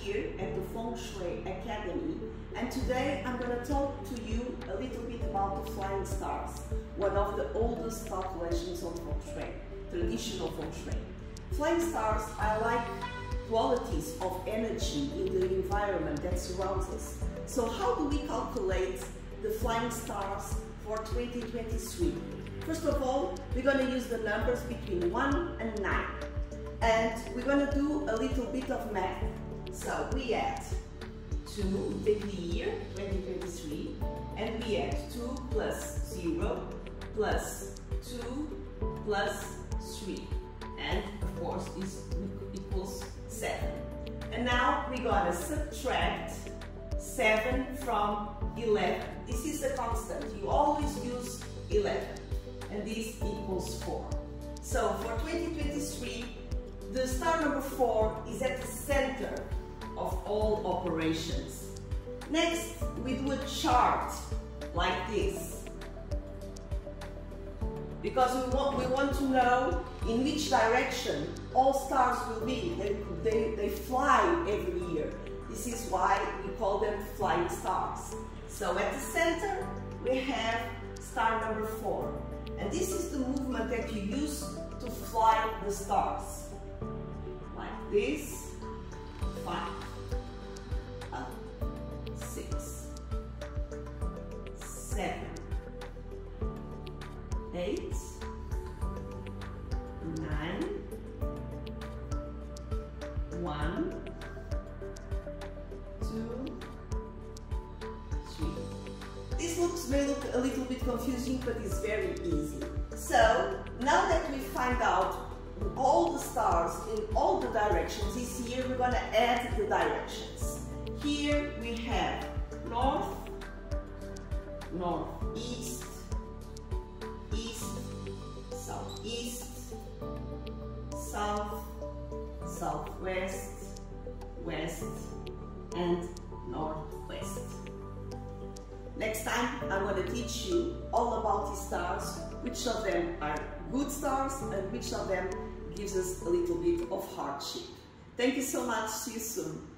here at the Feng Shui Academy and today I'm going to talk to you a little bit about the flying stars, one of the oldest calculations of Feng Shui, traditional Feng Shui. Flying stars are like qualities of energy in the environment that surrounds us. So how do we calculate the flying stars for 2023? First of all, we're going to use the numbers between 1 and 9 and we're going to do a little bit of math. So we add 2, take the year 2023, and we add 2 plus 0 plus 2 plus 3. And of course, this equals 7. And now we're going to subtract 7 from 11. This is a constant. You always use 11. And this equals 4. So for 2023, the star number 4 is at the center of all operations. Next, we do a chart like this. Because we want, we want to know in which direction all stars will be. They, they, they fly every year. This is why we call them flying stars. So at the center, we have star number four. And this is the movement that you use to fly the stars. Like this, five. Seven, eight, nine, one, two, three. This looks may look a little bit confusing, but it's very easy. So now that we find out all the stars in all the directions this year, we're going to add the directions. Here we have north, northeast, east, southeast, south, southwest, west, and northwest. Next time I'm going to teach you all about these stars, which of them are good stars and which of them gives us a little bit of hardship. Thank you so much, see you soon.